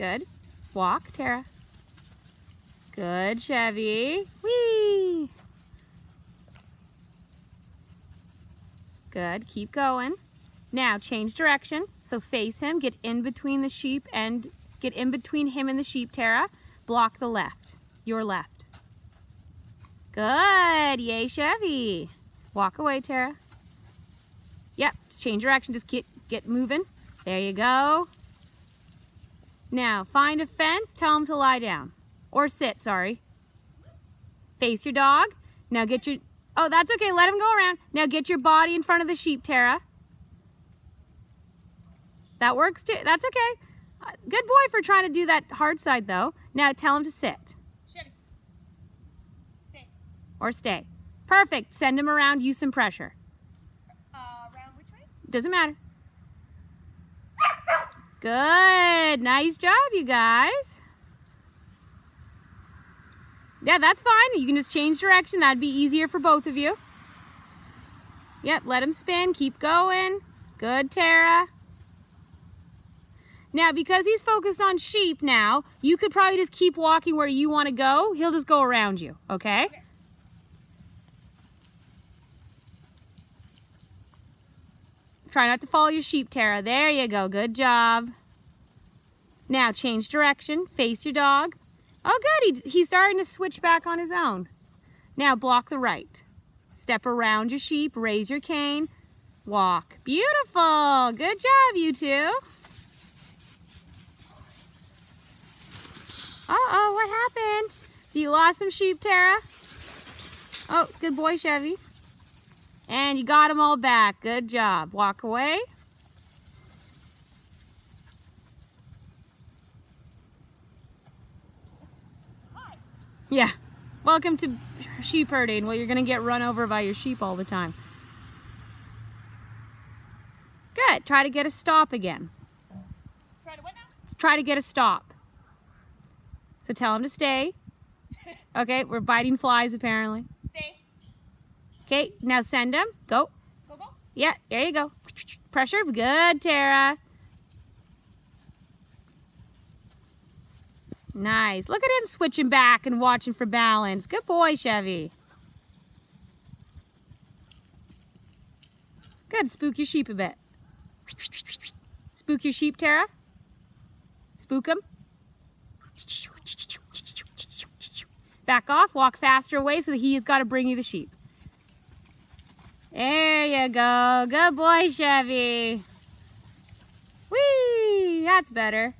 Good. Walk, Tara. Good, Chevy. Whee! Good, keep going. Now change direction. So face him, get in between the sheep and get in between him and the sheep, Tara. Block the left, your left. Good, yay Chevy. Walk away, Tara. Yep, change direction, just get, get moving. There you go. Now, find a fence, tell him to lie down. Or sit, sorry. Face your dog. Now get your, oh, that's okay, let him go around. Now get your body in front of the sheep, Tara. That works too, that's okay. Uh, good boy for trying to do that hard side though. Now tell him to sit. Stay. Or stay. Perfect, send him around, use some pressure. Uh, around which way? Doesn't matter. Good. Nice job, you guys. Yeah, that's fine. You can just change direction. That'd be easier for both of you. Yep, let him spin. Keep going. Good, Tara. Now, because he's focused on sheep now, you could probably just keep walking where you want to go. He'll just go around you, okay? Okay. Try not to follow your sheep, Tara. There you go. Good job. Now change direction. Face your dog. Oh, good. He, he's starting to switch back on his own. Now block the right. Step around your sheep. Raise your cane. Walk. Beautiful. Good job, you two. Uh-oh, what happened? So you lost some sheep, Tara? Oh, good boy, Chevy. And you got them all back. Good job. Walk away. Hi. Yeah. Welcome to sheep herding. Well, you're going to get run over by your sheep all the time. Good. Try to get a stop again. Try to what now? Let's try to get a stop. So tell him to stay. Okay, we're biting flies apparently. Okay, now send him. Go. Go, go. Yeah, there you go. Pressure. Good, Tara. Nice. Look at him switching back and watching for balance. Good boy, Chevy. Good. Spook your sheep a bit. Spook your sheep, Tara. Spook him. Back off. Walk faster away so that he has got to bring you the sheep. There you go. Good boy, Chevy. Whee! That's better.